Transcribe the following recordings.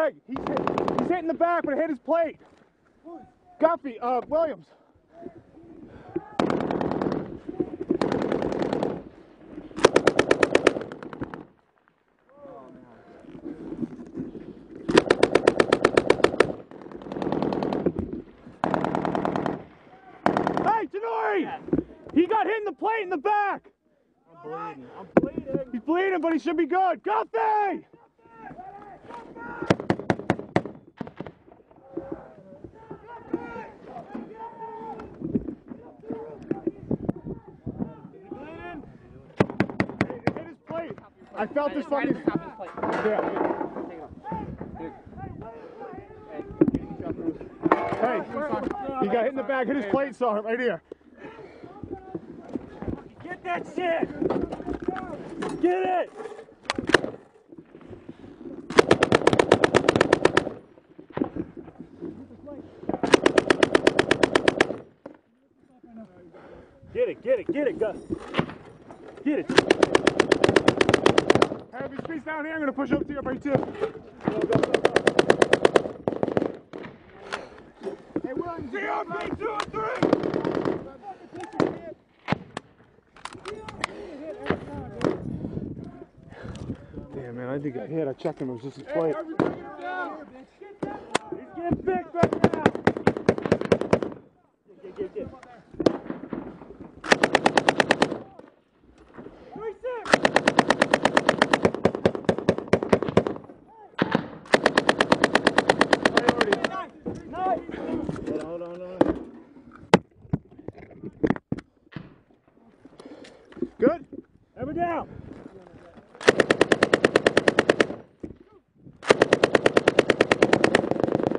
Hey, he's, hit, he's hitting the back, but it hit his plate. Guffey, uh, Williams. Hey, Tenori! He got hit in the plate in the back. I'm bleeding. I'm bleeding. He's bleeding, but he should be good. Guffey! It hit his plate. I felt this fucking. Yeah. Hey, he got hit in the back, hit his plate, saw him right here. Get that shit! Get it! Get it, get it, get it, Gus. Get it. Hey, if he speaks down here, I'm gonna push up to you right too. Hey, Williams, CRP two and three! Damn, man, I did get hit. I checked him. It was just his plate. He's getting fixed right now. Get, get, get, get. Hold on, hold on, hold on. Good? Hammer down.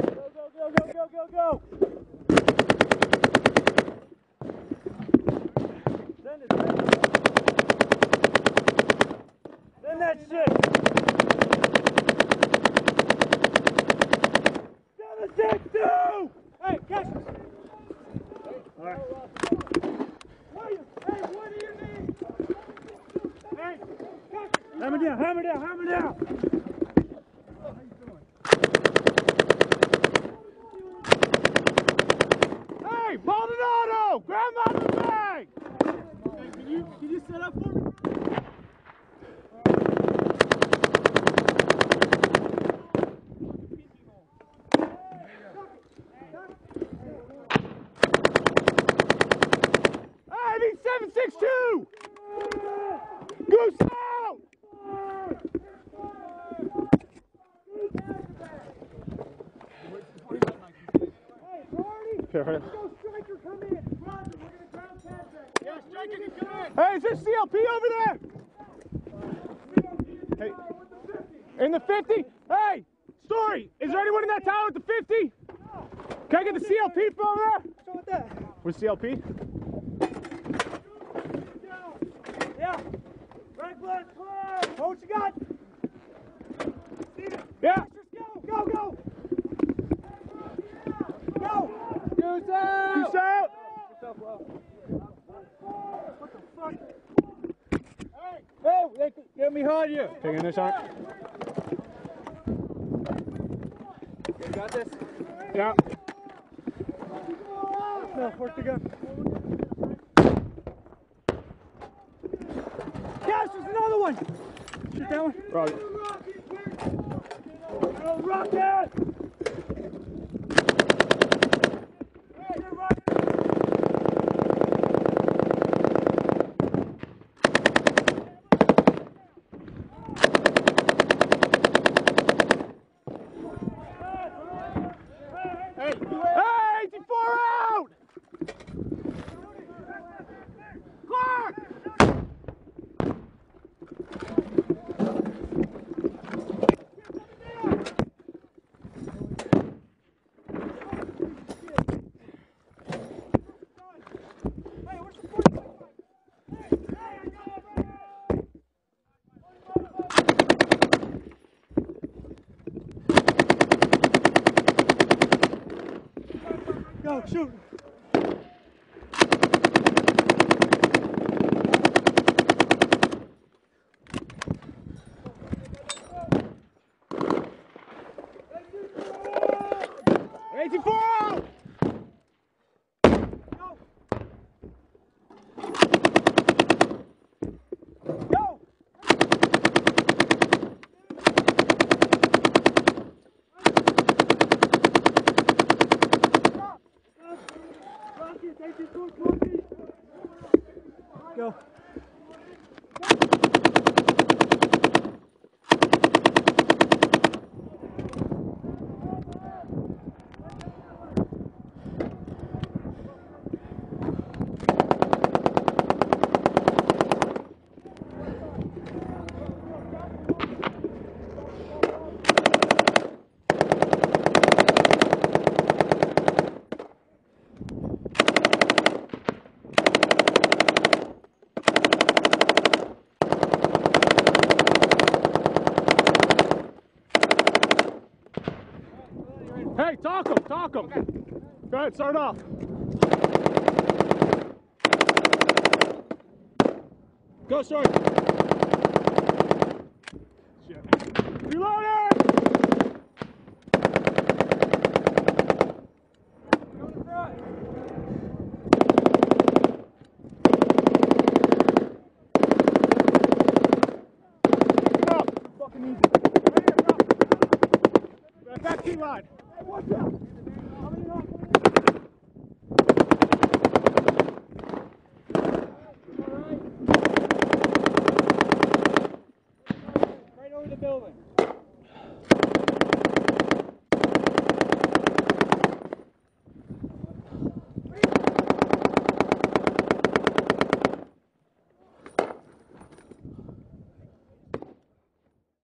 Go, go, go, go, go, go. Send it, send it. Send that shit. Hey, catch. حامله حامله حامله Hey, is there CLP over there? Hey, in the 50? Hey, Story, is there anyone in that tower with the 50? Can I get the CLP from over there? What's with that? Where's CLP? Yeah. Right blood clear. What you got? Yeah. Go, go, go. Go. Goose out! Goose out! Hey, they get me behind you. Taking this on? You got this? Yeah. No, where's the gun? Cash, there's another one. Shoot that one. Roger. Go, Rocket! go, shoot. Eighty-four! Welcome. Okay. Go ahead, start off. Go, Stork. Reloaded! Back, back line. Hey, watch out!